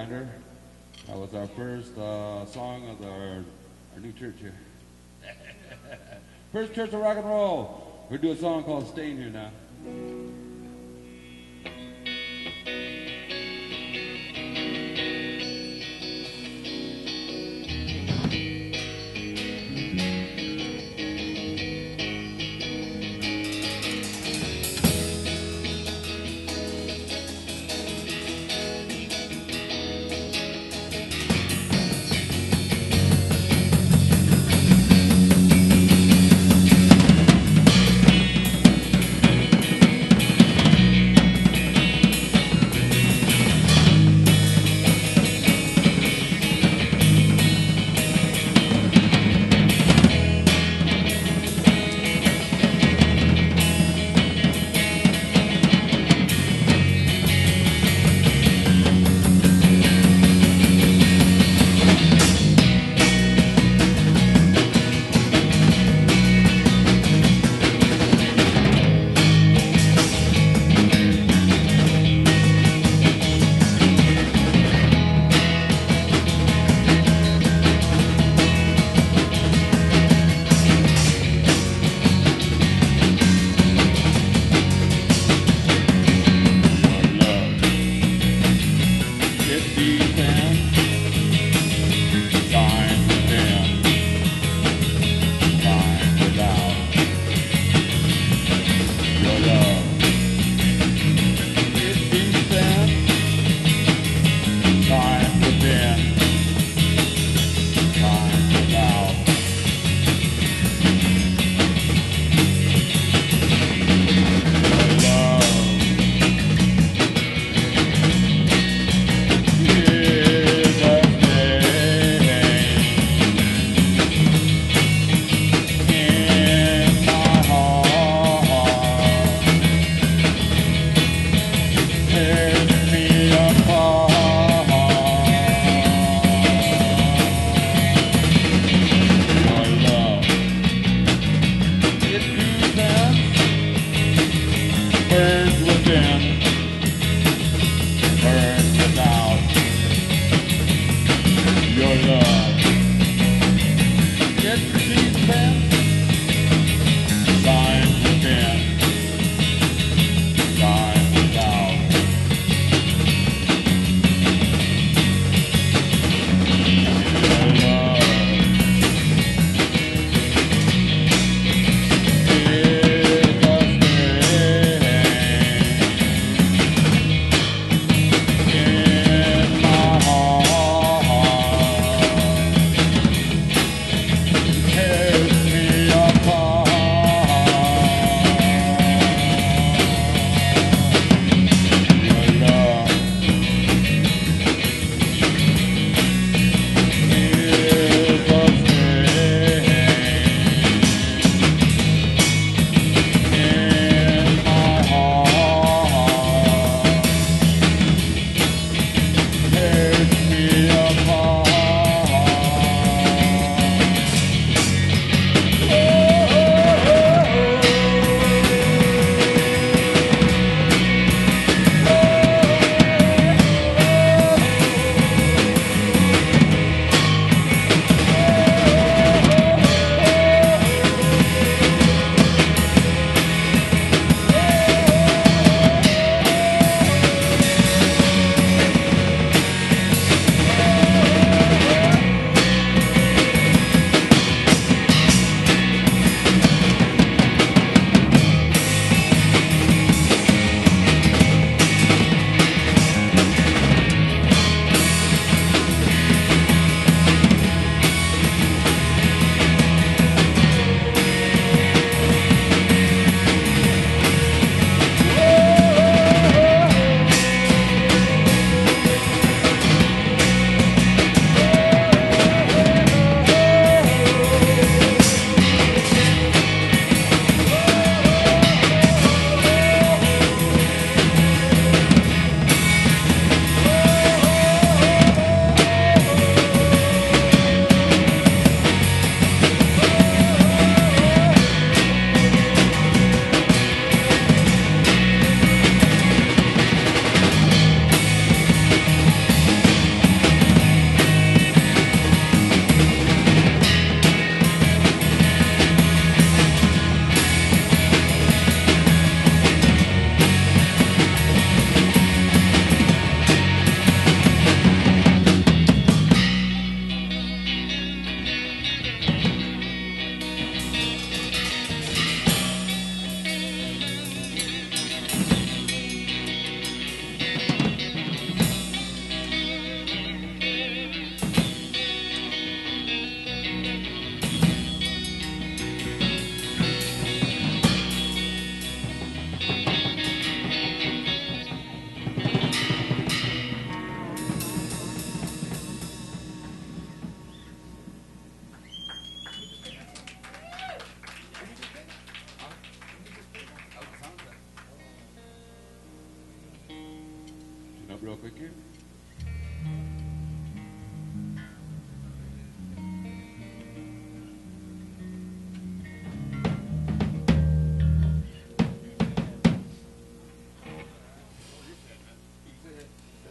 That was our first uh, song of our, our new church here. first church of rock and roll. We're doing a song called Staying Here now.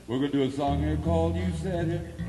We're going to do a song here called You Said It.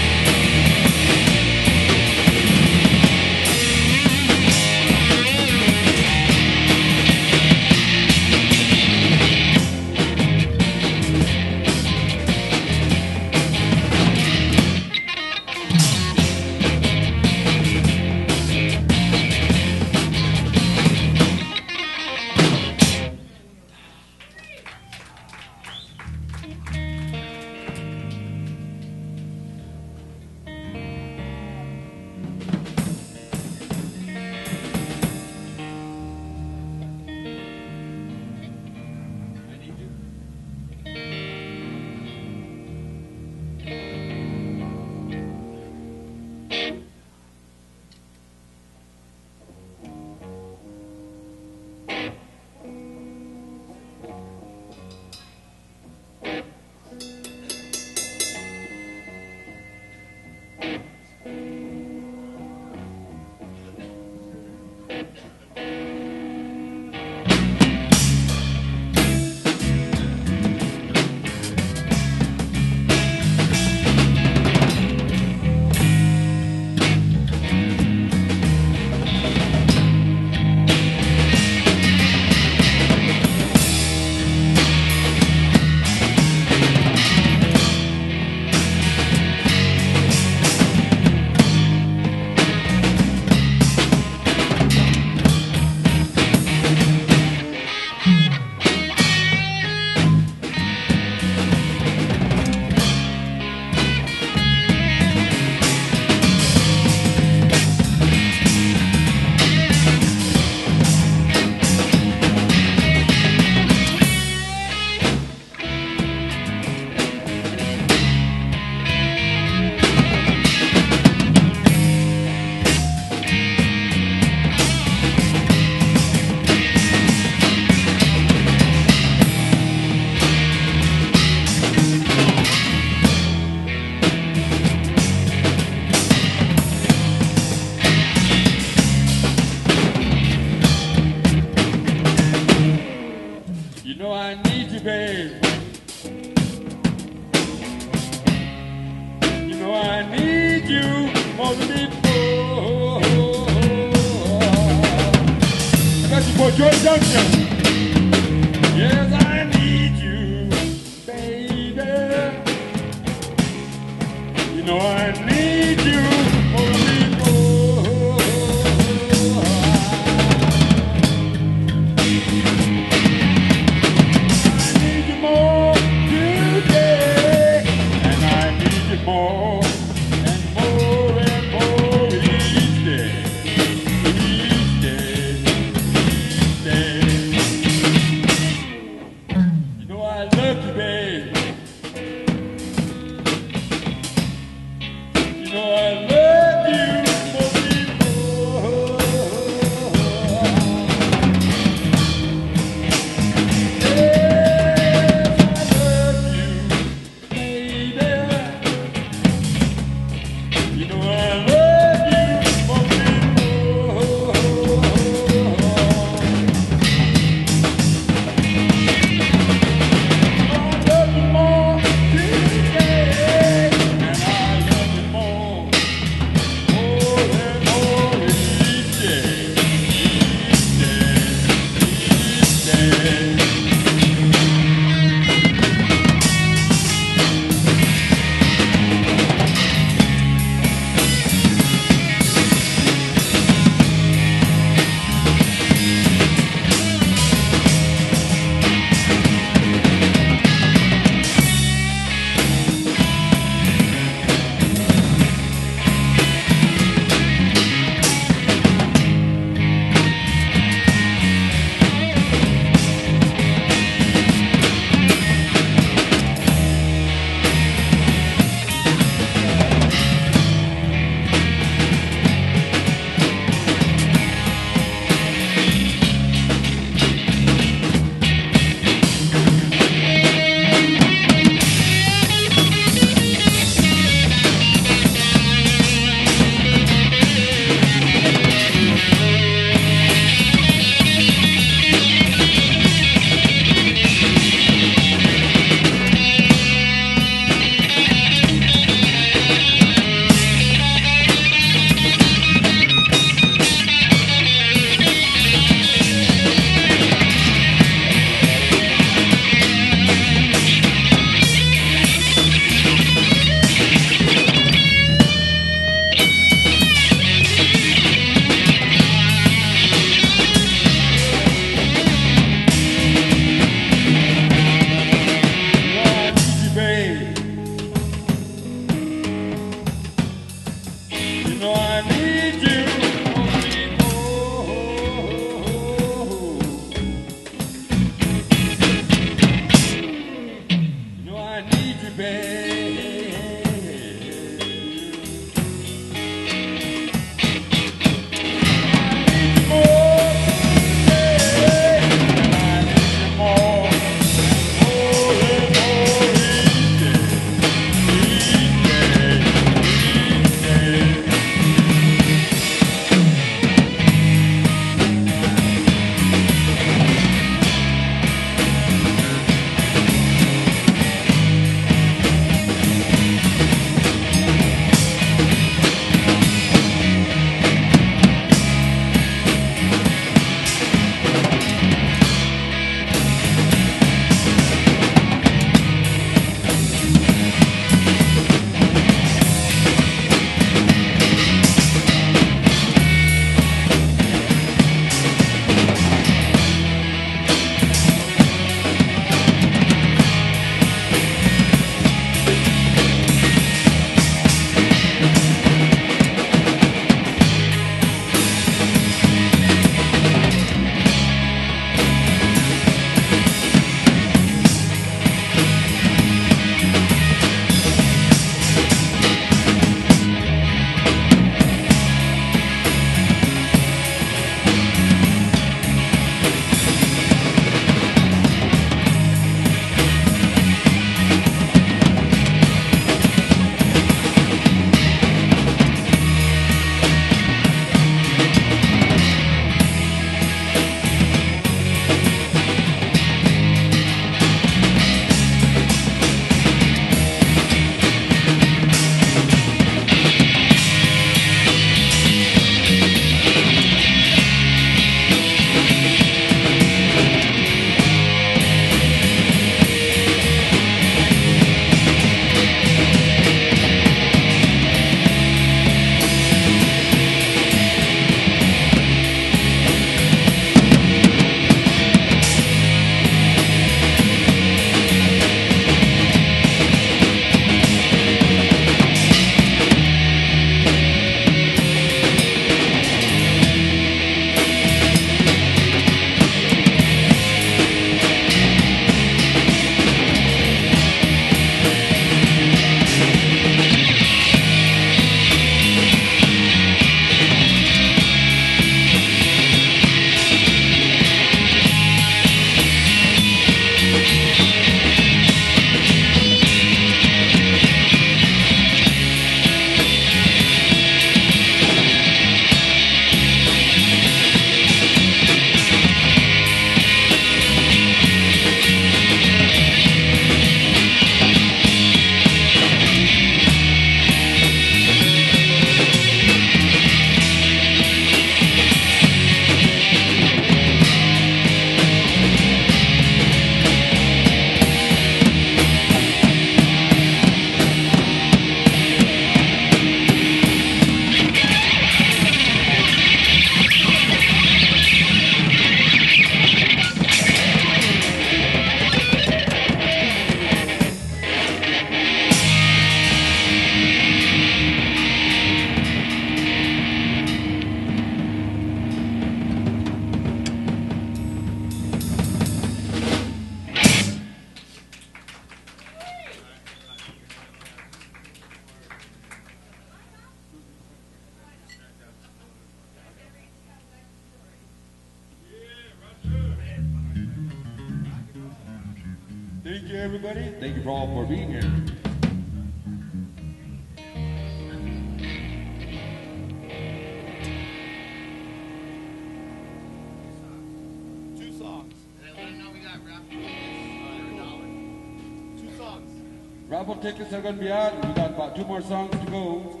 Tickets are going to be out. We got about two more songs to go.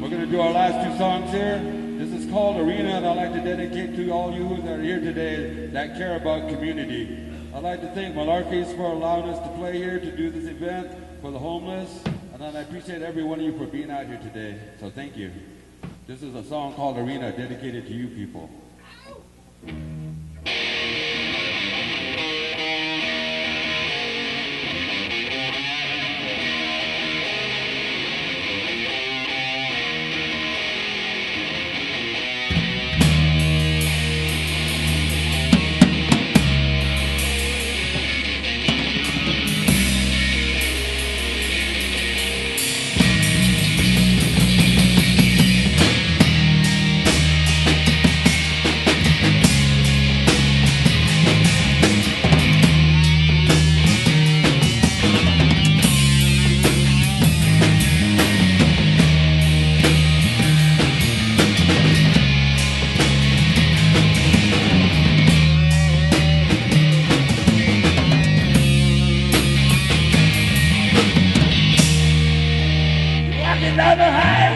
We're going to do our last two songs here. This is called Arena, and I'd like to dedicate to all you that are here today that care about community. I'd like to thank Malarky's for allowing us to play here to do this event for the homeless, and I appreciate every one of you for being out here today. So thank you. This is a song called Arena, dedicated to you people. Walking down